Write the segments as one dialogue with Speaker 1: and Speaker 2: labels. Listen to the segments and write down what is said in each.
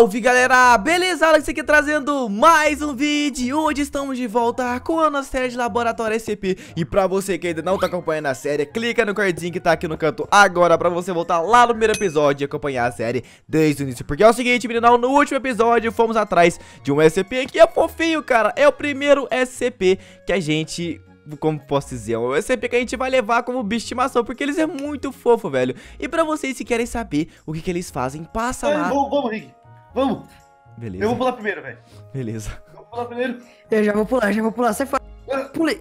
Speaker 1: Salve galera, beleza? Alex aqui trazendo mais um vídeo Hoje estamos de volta com a nossa série de Laboratório SCP E pra você que ainda não tá acompanhando a série Clica no cardzinho que tá aqui no canto agora Pra você voltar lá no primeiro episódio e acompanhar a série desde o início Porque é o seguinte, meninão, no último episódio fomos atrás de um SCP que é fofinho, cara É o primeiro SCP que a gente como posso dizer, é um SCP que a gente vai levar como bicho de estimação, porque eles é muito fofo, velho. E pra vocês que querem saber o que, que eles fazem, passa lá.
Speaker 2: Vamos, vamos, Rick. Vamos.
Speaker 1: Beleza.
Speaker 2: Eu vou pular primeiro, velho.
Speaker 1: Beleza.
Speaker 2: Eu vou pular primeiro.
Speaker 3: Eu já vou pular, já vou pular. Sai fora. Pulei.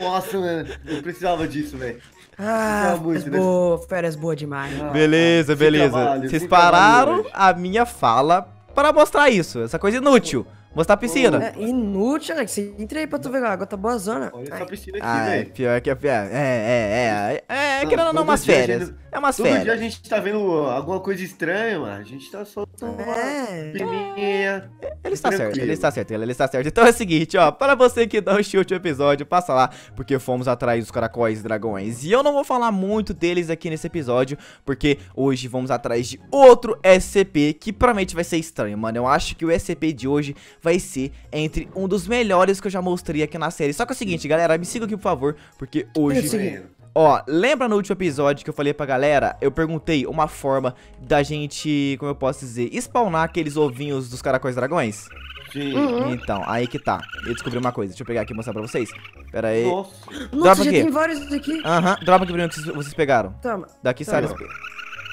Speaker 2: Nossa, mano. Eu precisava disso, velho.
Speaker 3: Ah,
Speaker 2: muito,
Speaker 3: férias
Speaker 2: né?
Speaker 3: boa, férias boa demais.
Speaker 2: Ah,
Speaker 1: Beleza, beleza.
Speaker 2: trabalho,
Speaker 1: Vocês pararam
Speaker 2: trabalho
Speaker 1: a minha fala para mostrar isso, essa coisa inútil. Mostrar a piscina.
Speaker 3: É inútil, Alex. Entra aí pra tu ver a água, tá boa zona.
Speaker 2: Olha essa piscina aqui,
Speaker 1: Ah, é
Speaker 2: velho.
Speaker 1: pior que é pior. É, é, é. É, é
Speaker 2: Não,
Speaker 1: querendo ou não,
Speaker 2: todo
Speaker 1: umas
Speaker 2: dia a
Speaker 1: férias.
Speaker 2: gente-
Speaker 1: É umas
Speaker 2: Todo dia a
Speaker 1: férias.
Speaker 2: gente tá vendo alguma coisa estranha, mano. A gente tá soltando uma
Speaker 3: É.
Speaker 2: pininha.
Speaker 1: Ele está certo, ele está certo, ele está certo. Então é o seguinte, ó, para você que não assistiu o último episódio, passa lá, porque fomos atrás dos caracóis e dragões. E eu não vou falar muito deles aqui nesse episódio, porque hoje vamos atrás de outro SCP que provavelmente vai ser estranho, mano. Eu acho que o SCP de hoje vai ser entre um dos melhores que eu já mostrei aqui na série. Só que é o seguinte, galera, me sigam aqui, por favor, porque hoje... Ó, lembra no último episódio que eu falei pra galera? Eu perguntei uma forma da gente, como eu posso dizer, spawnar aqueles ovinhos dos caracóis dragões?
Speaker 2: Sim.
Speaker 3: Uhum.
Speaker 1: Então, aí que tá. Eu descobri uma coisa. Deixa eu pegar aqui e mostrar pra vocês. Pera aí.
Speaker 2: Nossa.
Speaker 1: Dropa
Speaker 3: Nossa, já
Speaker 1: aqui.
Speaker 3: tem vários aqui.
Speaker 1: Aham, dropa aqui pra mim o que vocês- vocês pegaram.
Speaker 3: Toma.
Speaker 1: Daqui sai.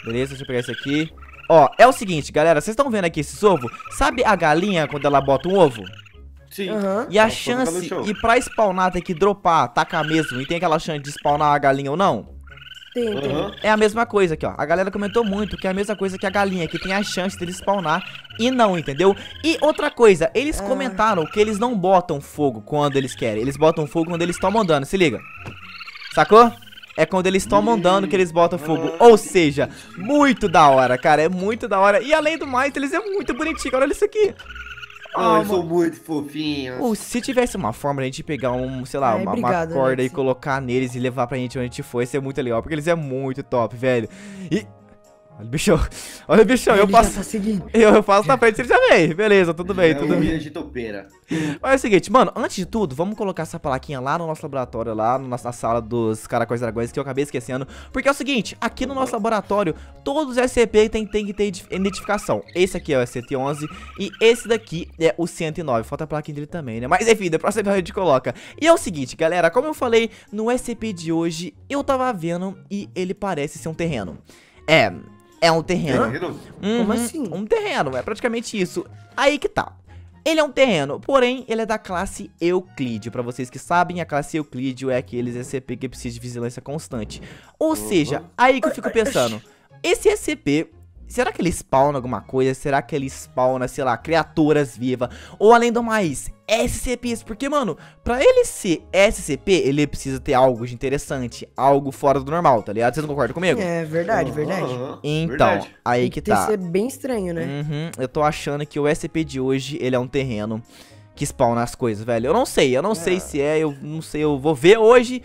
Speaker 1: Beleza, deixa eu pegar esse aqui. Ó, é o seguinte, galera. Vocês estão vendo aqui esses ovos? Sabe a galinha quando ela bota um ovo?
Speaker 2: Sim.
Speaker 3: Aham.
Speaker 1: E a chance, e pra spawnar tem que dropar, tacar mesmo, e tem aquela chance de spawnar a galinha ou não?
Speaker 3: Tem, tem.
Speaker 2: Aham.
Speaker 1: É a mesma coisa aqui, ó. A galera comentou muito que é a mesma coisa que a galinha, que tem a chance dele spawnar e não, entendeu? E outra coisa, eles
Speaker 3: Ah.
Speaker 1: comentaram que eles não botam fogo quando eles querem. Eles botam fogo quando eles tomam dano, se liga. Sacou? É quando eles tomam dano que eles botam fogo. Ou seja, muito da hora, cara. É muito da hora. E além do mais, eles é muito bonitinho. Olha isso aqui.
Speaker 2: Ah, eles são muito fofinhos.
Speaker 1: Pô, se tivesse uma forma da gente pegar um, sei lá,
Speaker 3: Ai,
Speaker 1: uma, uma
Speaker 3: obrigado,
Speaker 1: corda e
Speaker 3: Alex.
Speaker 1: colocar neles e levar pra gente onde a gente for, isso é muito legal, porque eles é muito top, velho. E. Olha o bichão, olha o bichão, eu
Speaker 3: Ele já
Speaker 1: passo.
Speaker 3: tá seguindo.
Speaker 1: Eu, eu passo na frente, ele já vem. Beleza, tudo bem,
Speaker 2: É
Speaker 1: tudo bem.
Speaker 2: de topeira.
Speaker 1: Mas é o seguinte, mano, antes de tudo, vamos colocar essa plaquinha lá no nosso laboratório, lá na sala dos caracóis dragões, que eu acabei esquecendo. Porque é o seguinte, aqui no nosso laboratório, todos os SCP tem, tem que ter ide- identificação. Esse aqui é o 111 e esse daqui é o 109. Falta a plaquinha dele também, né? Mas enfim, depois a gente coloca. E é o seguinte, galera, como eu falei, no SCP de hoje, eu tava vendo e ele parece ser um terreno. É, é um terreno.
Speaker 2: Terreno?
Speaker 1: Uhum,
Speaker 3: Como assim?
Speaker 1: Um terreno, é praticamente isso. Aí que tá. Ele é um terreno, porém ele é da classe Euclídeo. Pra vocês que sabem, a classe Euclídeo é aqueles SCP que precisa de vigilância constante. Ou seja, aí que eu fico pensando, esse SCP, será que ele spawna alguma coisa? Será que ele spawna, sei lá, criaturas vivas? Ou além do mais, SCPs? Porque, mano, pra ele ser SCP, ele precisa ter algo de interessante, algo fora do normal, tá ligado? Vocês não concordam comigo?
Speaker 3: É verdade, verdade.
Speaker 2: Aham,
Speaker 1: Então,
Speaker 2: verdade.
Speaker 1: aí
Speaker 3: Tem
Speaker 1: que tá.
Speaker 3: ser bem estranho, né?
Speaker 1: Uhum, eu tô achando que o SCP de hoje, ele é um terreno que spawna as coisas, velho. Eu não sei, eu não sei se é, eu não sei, eu vou ver hoje.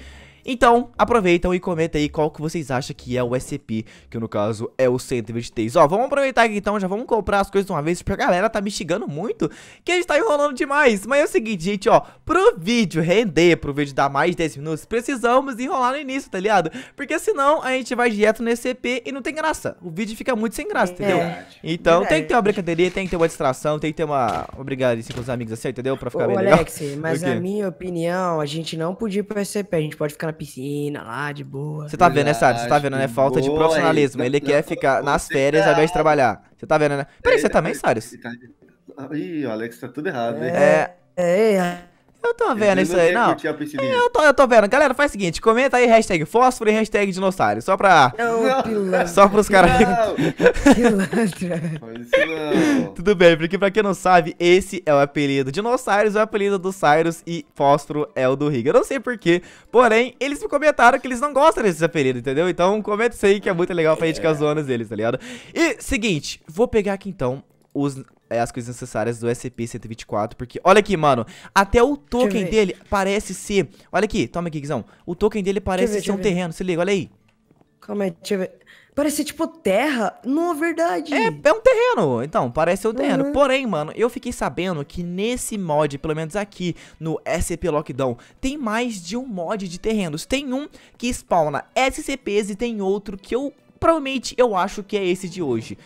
Speaker 1: Então, aproveitam e comenta aí qual que vocês acham que é o SCP, que no caso é o 123. Ó, vamos aproveitar aqui então, já vamos comprar as coisas de uma vez, porque a galera tá me xingando muito, que a gente tá enrolando demais. Mas é o seguinte, gente, ó, pro vídeo render, pro vídeo dar mais de 10 minutos, precisamos enrolar no início, tá ligado? Porque senão a gente vai direto no SCP e não tem graça. O vídeo fica muito sem graça, entendeu?
Speaker 2: Verdade.
Speaker 1: Então tem que ter uma brincadeirinha, tem que ter uma distração, tem que ter uma. brincadeirinha com os amigos assim, entendeu? Pra
Speaker 3: Ô,
Speaker 1: ficar bem legal.
Speaker 3: Alex, mas
Speaker 1: O quê?
Speaker 3: na minha opinião, a gente não podia ir pro SCP, a gente pode ficar na piscina lá, de boa.
Speaker 1: Você tá vendo, né, Sado? Você tá vendo, né? Falta de profissionalismo.
Speaker 2: aí.
Speaker 1: Ele quer ficar nas férias ao invés de
Speaker 2: tá-
Speaker 1: trabalhar. Você tá vendo, né? Peraí, você também, Sarius?
Speaker 2: Ih, o Alex tá tudo errado, né?
Speaker 1: É.
Speaker 3: É,
Speaker 1: Eu tô vendo isso aí, não.
Speaker 2: piscininha.
Speaker 1: Eu tô, eu tô vendo. Galera, faz o seguinte: comenta aí hashtag fósforo e hashtag dinossauro. Só pra.
Speaker 3: não,
Speaker 2: Não.
Speaker 3: pilantra.
Speaker 1: Só pros caras.
Speaker 2: Não,
Speaker 3: pilantra.
Speaker 2: faz isso não.
Speaker 1: Tudo bem, porque pra quem não sabe, esse é o apelido. Dinossauros é o apelido do Cyrus e Fósforo é o do Riga. Eu não sei porquê, porém, eles me comentaram que eles não gostam desses apelidos, entendeu? Então comenta isso aí que é muito legal pra gente ficar zoando deles, tá ligado? E, seguinte, vou pegar aqui então os, é, as coisas necessárias do SCP-124, porque, olha aqui, mano, até o token dele parece ser... Olha aqui, toma aqui, Guizão. O token dele parece
Speaker 3: ver,
Speaker 1: ser um
Speaker 3: ver.
Speaker 1: terreno, se liga, olha aí.
Speaker 3: Calma aí, deixa eu ver. Parecia tipo terra. Não, é verdade.
Speaker 1: É, é um terreno, então, parece um terreno.
Speaker 3: Uhum.
Speaker 1: Porém, mano, eu fiquei sabendo que nesse mod, pelo menos aqui no SCP Lockdown, tem mais de um mod de terrenos. Tem um que spawna SCPs e tem outro que eu, provavelmente, eu acho que é esse de hoje.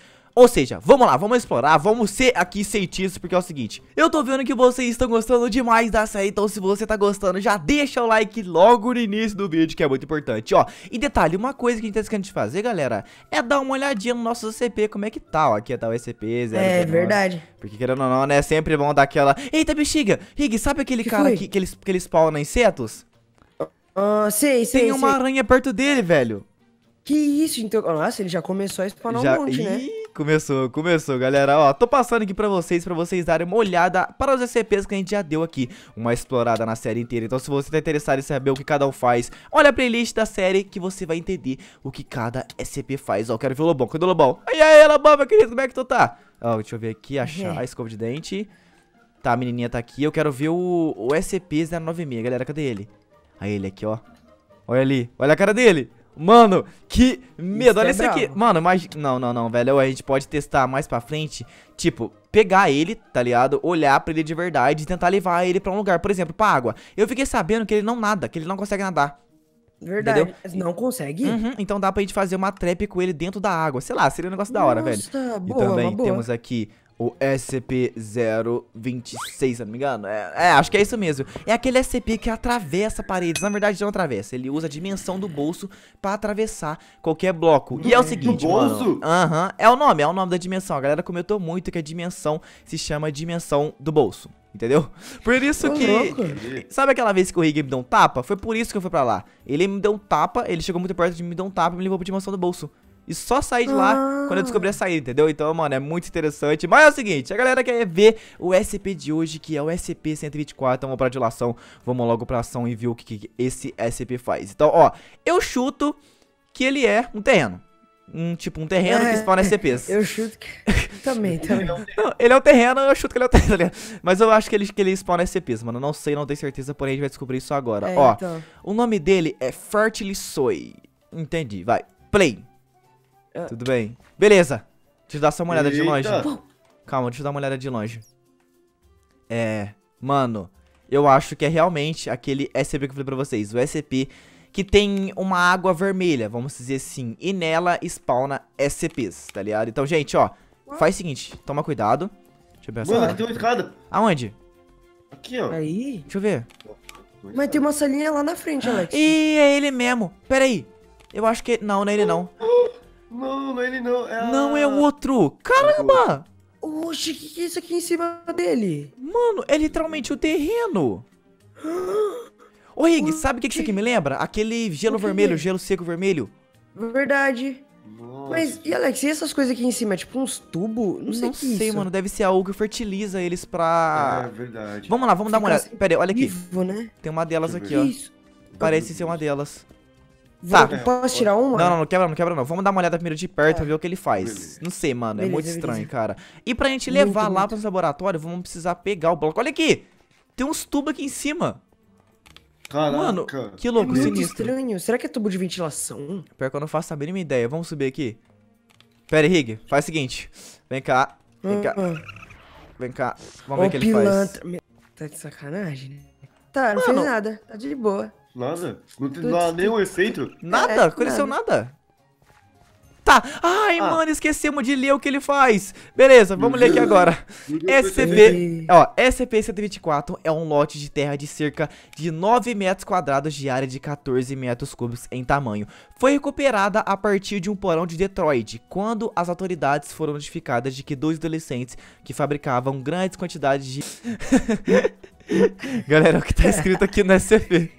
Speaker 1: Ou seja, vamos lá, vamos explorar, vamos ser aqui cientistas, porque é o seguinte Eu tô vendo que vocês estão gostando demais da série, então se você tá gostando, já deixa o like logo no início do vídeo, que é muito importante, ó E detalhe, uma coisa que a gente tá esquecendo de fazer, galera, é dar uma olhadinha no nosso SCP, como é que tá, ó, aqui tá o SCP, 0,
Speaker 3: É verdade.
Speaker 1: Porque querendo ou não, né, é sempre bom dar aquela... Eita, bexiga, Rig, sabe aquele
Speaker 3: Que
Speaker 1: cara
Speaker 3: foi?
Speaker 1: que, que, ele, que ele spawna insetos?
Speaker 3: Ah, sei, sei,
Speaker 1: Tem uma
Speaker 3: sei.
Speaker 1: aranha perto dele, velho
Speaker 3: Que isso, então. Nossa, ele já começou a spawnar
Speaker 1: Já...
Speaker 3: um monte, né?
Speaker 1: Ih, começou, começou, galera. Ó, tô passando aqui pra vocês, pra vocês darem uma olhada para os SCPs que a gente já deu aqui. Uma explorada na série inteira. Então, se você tá interessado em saber o que cada um faz, olha a playlist da série que você vai entender o que cada SCP faz. Ó, quero ver o Lobão. Cadê o Lobão? Ai, ai, Lobão, meu querido, como é que tu tá? Ó, deixa eu ver aqui, achar a escova de dente. Tá, a menininha tá aqui. Eu quero ver o, o SCP-096, galera. Cadê ele? Aí ele aqui, ó. Olha ali. Olha a cara dele. Mano, que medo.
Speaker 3: Isso
Speaker 1: Olha
Speaker 3: é
Speaker 1: isso aqui. Mano, imagina. Não, não, não, velho. A gente pode testar mais pra frente. Tipo, pegar ele, tá ligado? Olhar pra ele de verdade e tentar levar ele pra um lugar. Por exemplo, pra água. Eu fiquei sabendo que ele não nada, que ele não consegue nadar.
Speaker 3: Verdade. Não consegue?
Speaker 1: Uhum, então dá pra gente fazer uma trap com ele dentro da água. Sei lá, seria um negócio da hora, velho.
Speaker 3: Nossa,
Speaker 1: E
Speaker 3: boa,
Speaker 1: também
Speaker 3: boa.
Speaker 1: temos aqui o SCP-026, se eu não me engano. É, é, acho que é isso mesmo. É aquele SCP que atravessa paredes. Na verdade, não atravessa. Ele usa a dimensão do bolso pra atravessar qualquer bloco. E é o seguinte,
Speaker 2: bolso?
Speaker 1: mano. Aham, é o nome, é o nome da dimensão. A galera comentou muito que a dimensão se chama dimensão do bolso. Entendeu? Por isso
Speaker 3: Ô,
Speaker 1: que.
Speaker 3: louco.
Speaker 1: Sabe aquela vez que o Rig me deu um tapa? Foi por isso que eu fui pra lá. Ele me deu um tapa, ele chegou muito perto de mim, me deu um tapa e me levou pra dimensão do bolso. E só saí de lá
Speaker 3: Ah.
Speaker 1: quando eu descobri a saída, entendeu? Então, mano, é muito interessante. Mas é o seguinte, a galera quer ver o SCP de hoje, que é o SCP-124. Então, vamos pra dilação, vamos logo pra ação e ver o que, que esse SCP faz. Então, ó, eu chuto que ele é um terreno. Um tipo, um terreno que
Speaker 3: É,
Speaker 1: spawna SCPs.
Speaker 3: Eu chuto que. também, também.
Speaker 1: Não, ele é um terreno, eu chuto que ele é um terreno, tá ligado? Mas eu acho que ele, que ele spawna SCPs, mano. Não sei, não tenho certeza, porém a gente vai descobrir isso agora.
Speaker 3: É,
Speaker 1: Ó,
Speaker 3: então.
Speaker 1: o nome dele é Fertile Soy. Entendi, vai. Play.
Speaker 3: Ah.
Speaker 1: Tudo bem. Beleza. Deixa eu dar só uma olhada de
Speaker 2: Eita.
Speaker 1: longe. Calma, deixa eu dar uma olhada de longe. É, mano, eu acho que é realmente aquele SCP que eu falei pra vocês. O SCP que tem uma água vermelha, vamos dizer assim. E nela spawna SCPs, tá ligado? Então, gente, ó, faz o seguinte, toma cuidado. Deixa eu ver essa
Speaker 2: Mano,
Speaker 1: água.
Speaker 2: aqui tem uma escada.
Speaker 1: Aonde?
Speaker 2: Aqui, ó.
Speaker 3: Aí.
Speaker 1: Deixa eu ver.
Speaker 3: Mas tem uma salinha lá na frente, Alex.
Speaker 1: Ih, é ele mesmo. Pera aí. Eu acho que. Não, não é ele não.
Speaker 2: Não, não é ele não. É a-
Speaker 1: Não é o outro. Caramba!
Speaker 3: Oxe, o que, que é isso aqui em cima dele?
Speaker 1: Mano, é literalmente o terreno. Ô, Rig, sabe o que, que isso aqui me lembra? Aquele gelo
Speaker 3: O que
Speaker 1: vermelho,
Speaker 3: que
Speaker 1: gelo seco vermelho.
Speaker 3: Verdade.
Speaker 2: Nossa.
Speaker 3: Mas, e Alex, e essas coisas aqui em cima? Tipo uns tubos? Não sei o que é isso.
Speaker 1: mano. Deve ser algo que fertiliza eles
Speaker 2: É
Speaker 1: pra.
Speaker 2: verdade.
Speaker 1: Vamos lá, vamos dar uma
Speaker 3: Fica
Speaker 1: olhada.
Speaker 3: assim,
Speaker 1: Pera aí, olha aqui.
Speaker 3: Vivo, né?
Speaker 1: Tem uma delas
Speaker 2: Deixa
Speaker 1: aqui,
Speaker 2: eu
Speaker 1: ó.
Speaker 3: Que isso?
Speaker 1: Parece ser uma delas.
Speaker 3: Vou-
Speaker 1: Tá.
Speaker 3: Posso tirar uma?
Speaker 1: Não, não, não quebra não, quebra não. Vamos dar uma olhada primeiro de perto pra ver o que ele faz.
Speaker 2: Beleza.
Speaker 1: Não sei, mano. é
Speaker 3: Beleza,
Speaker 1: muito
Speaker 3: beleza.
Speaker 1: estranho, cara. E pra gente
Speaker 3: Muito,
Speaker 1: levar lá
Speaker 3: muito.
Speaker 1: pro laboratório, vamos precisar pegar o bloco. Olha aqui! Tem uns tubos aqui em cima.
Speaker 2: Caraca.
Speaker 1: Mano, que
Speaker 3: É
Speaker 1: louco,
Speaker 3: muito
Speaker 1: sinistro.
Speaker 3: estranho. Será que é tubo de ventilação?
Speaker 1: Pior que eu não faço a mínima ideia. Vamos subir aqui. Pera aí, Rig. Faz o seguinte. Vem cá. Vem cá.
Speaker 3: Ah,
Speaker 1: Vem cá. Vamos ver o que ele faz.
Speaker 3: pilantra. Meu, Tá de sacanagem, né? Tá, não
Speaker 1: Mano.
Speaker 3: fez nada. Tá de boa.
Speaker 2: Nada. Não tem
Speaker 3: que-
Speaker 2: nenhum efeito.
Speaker 1: Nada,
Speaker 3: É,
Speaker 1: aconteceu
Speaker 3: nada.
Speaker 1: nada. Tá. Ai,
Speaker 2: Ah.
Speaker 1: mano, esquecemos de ler o que ele faz. Beleza, vamos ler aqui agora. SCP, ó, SCP-124 é um lote de terra de cerca de 9 metros quadrados de área de 14 metros cúbicos em tamanho. Foi recuperada a partir de um porão de Detroit, quando as autoridades foram notificadas de que dois adolescentes que fabricavam grandes quantidades de... Galera, o que tá escrito aqui no SCP.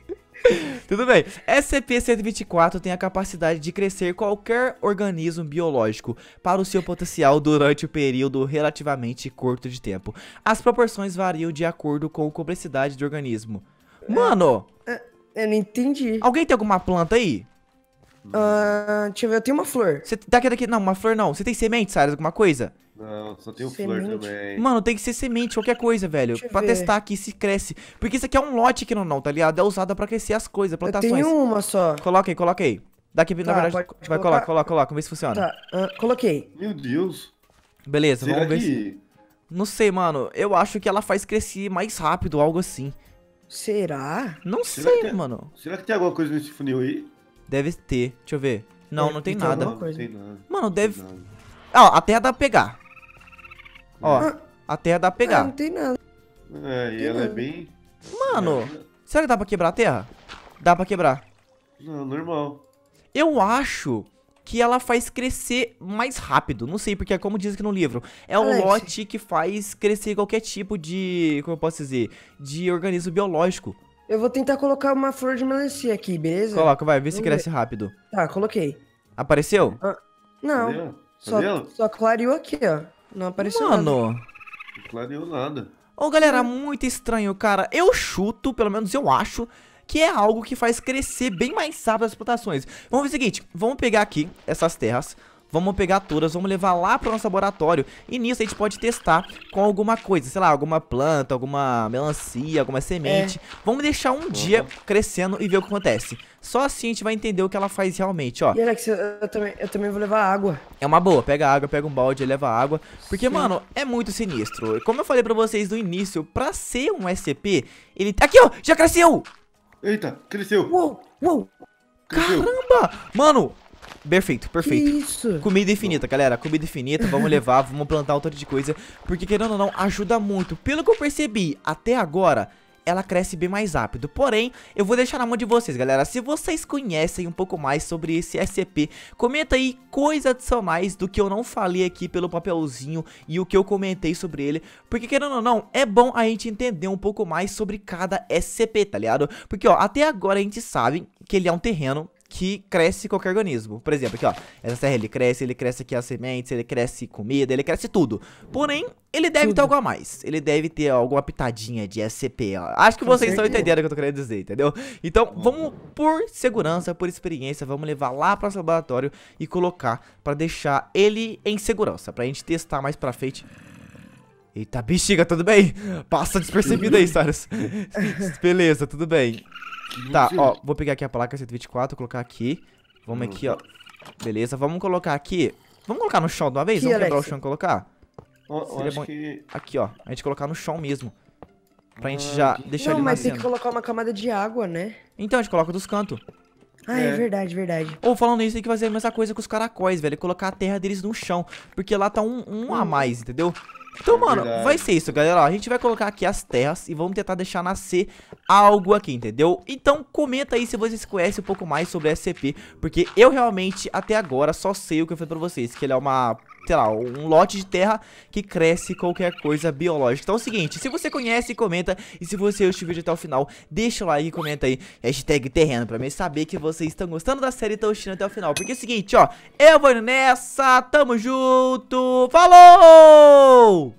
Speaker 1: Tudo bem. SCP-124 tem a capacidade de crescer qualquer organismo biológico para o seu potencial durante o período relativamente curto de tempo. As proporções variam de acordo com a complexidade do organismo. Mano,
Speaker 3: Eu não entendi.
Speaker 1: alguém tem alguma planta aí?
Speaker 3: Ah, deixa eu ver, eu tenho uma flor.
Speaker 1: Você daqui daqui não, uma flor não. Você tem semente, Sarah, alguma coisa?
Speaker 2: Não, só tem o flor também.
Speaker 1: Mano, tem que ser semente, qualquer coisa, velho.
Speaker 3: Deixa
Speaker 1: Pra
Speaker 3: ver.
Speaker 1: testar aqui se cresce. Porque isso aqui é um lote que não, não, tá ligado? É usado pra crescer as coisas,
Speaker 3: Eu
Speaker 1: plantações.
Speaker 3: tenho uma só.
Speaker 1: Coloca aí, coloca aí. Daqui, na
Speaker 3: Tá,
Speaker 1: verdade,
Speaker 3: pode
Speaker 1: vai,
Speaker 3: colocar.
Speaker 1: coloca, coloca, coloca, vamos ver se funciona.
Speaker 3: Tá, ah, coloquei.
Speaker 2: Meu Deus.
Speaker 1: Beleza,
Speaker 2: Será
Speaker 1: vamos ver se...
Speaker 2: que...
Speaker 1: Não sei, mano, eu acho que ela faz crescer mais rápido, algo assim.
Speaker 3: Será?
Speaker 1: Não
Speaker 2: Será
Speaker 1: sei,
Speaker 2: que é-
Speaker 1: mano.
Speaker 2: Será que tem alguma coisa nesse funil aí?
Speaker 1: Deve ter, deixa eu ver. Não,
Speaker 3: É,
Speaker 1: não tem nada.
Speaker 2: Não tem nada.
Speaker 1: Mano, deve...
Speaker 2: tem nada.
Speaker 1: Ó, a terra dá pra pegar. Ó,
Speaker 3: Ah.
Speaker 1: a terra dá pra
Speaker 3: Ah,
Speaker 1: pegar.
Speaker 3: não tem nada.
Speaker 2: É, e ela é bem...
Speaker 1: Mano, será que dá pra quebrar a terra? Dá pra quebrar.
Speaker 2: Não, normal.
Speaker 1: Eu acho que ela faz crescer mais rápido. Não sei, porque é como diz aqui no livro. É um
Speaker 3: Alex.
Speaker 1: lote que faz crescer qualquer tipo de. Como eu posso dizer? De organismo biológico.
Speaker 3: Eu vou tentar colocar uma flor de melancia aqui, beleza?
Speaker 1: Coloca, vai, vê se cresce rápido.
Speaker 3: Tá, coloquei.
Speaker 1: Apareceu?
Speaker 3: Não,
Speaker 2: Cadê? ela?
Speaker 3: só, só clareou aqui, ó. Não apareceu nada.
Speaker 1: Mano.
Speaker 2: Não clareou nada.
Speaker 1: Ô, galera, muito estranho, cara. Eu chuto, pelo menos eu acho, que é algo que faz crescer bem mais rápido as plantações. Vamos ver o seguinte, vamos pegar aqui essas terras, vamos pegar todas, vamos levar lá pro nosso laboratório e nisso a gente pode testar com alguma coisa, sei lá, alguma planta, alguma melancia, alguma semente. Vamos deixar um dia crescendo e ver o que acontece. Só assim a gente vai entender o que ela faz realmente, ó.
Speaker 3: E Alex, eu, eu também, eu também vou levar água.
Speaker 1: É uma boa, pega água, pega um balde e leva água. Porque,
Speaker 3: Sim.
Speaker 1: mano, é muito sinistro. Como eu falei pra vocês no início, pra ser um SCP, ele... Aqui, ó, já cresceu!
Speaker 2: Eita, cresceu.
Speaker 3: Uou, uou,
Speaker 2: Cresceu.
Speaker 1: Caramba! Mano, perfeito,
Speaker 3: que
Speaker 1: perfeito.
Speaker 3: isso?
Speaker 1: Comida infinita, galera. Comida infinita, vamos levar, vamos plantar um tanto de coisa. Porque, querendo ou não, ajuda muito. Pelo que eu percebi até agora, ela cresce bem mais rápido. Porém, eu vou deixar na mão de vocês, galera. Se vocês conhecem um pouco mais sobre esse SCP, comenta aí coisas adicionais do que eu não falei aqui pelo papelzinho e o que eu comentei sobre ele. Porque, querendo ou não, é bom a gente entender um pouco mais sobre cada SCP, tá ligado? Porque, ó, até agora a gente sabe que ele é um terreno que cresce qualquer organismo. Por exemplo, aqui ó, essa terra ele cresce, ele cresce aqui as sementes, ele cresce comida, ele cresce tudo. Porém, ele deve
Speaker 3: Tudo.
Speaker 1: ter algo a mais. Ele deve ter alguma pitadinha de SCP. Ó. Acho que
Speaker 3: Com
Speaker 1: vocês estão
Speaker 3: certeza.
Speaker 1: entendendo o que eu tô querendo dizer, entendeu? Então, vamos por segurança, por experiência, vamos levar lá para o laboratório e colocar pra deixar ele em segurança, pra gente testar mais pra frente. Eita, bexiga, tudo bem? Passa despercebido aí, Cyrus. Beleza, tudo bem. Tá, ó, vou pegar aqui a placa 124, colocar aqui. Vamos aqui, ó. Beleza, vamos colocar aqui. Vamos colocar no chão de uma vez?
Speaker 3: Aqui,
Speaker 1: vamos quebrar o chão e colocar? Seria
Speaker 2: acho
Speaker 1: bom-
Speaker 2: que...
Speaker 1: Aqui, ó. A gente colocar no chão mesmo. Pra gente
Speaker 2: Ah,
Speaker 1: já
Speaker 2: que-
Speaker 1: deixar
Speaker 3: Não,
Speaker 1: ele
Speaker 3: mas tem que colocar uma camada de água, né?
Speaker 1: Então, a gente coloca dos cantos.
Speaker 3: Ah, é,
Speaker 2: É.
Speaker 3: verdade, verdade.
Speaker 1: Ou falando isso, tem que fazer a mesma coisa com os caracóis, velho. Colocar a terra deles no chão. Porque lá tá um, um a mais, entendeu? Então,
Speaker 2: É
Speaker 1: mano,
Speaker 2: verdade.
Speaker 1: vai ser isso, galera. Ó, a gente vai colocar aqui as terras e vamos tentar deixar nascer algo aqui, entendeu? Então, comenta aí se vocês conhecem um pouco mais sobre SCP. Porque eu realmente, até agora, só sei o que eu falei pra vocês. Que ele é uma, sei lá, um lote de terra que cresce qualquer coisa biológica. Então é o seguinte, se você conhece, comenta. E se você assistiu o vídeo até o final, deixa o like e comenta aí. Hashtag terreno, pra mim saber que vocês estão gostando da série e estão assistindo até o final. Porque é o seguinte, ó. Eu vou indo nessa, tamo junto, falou!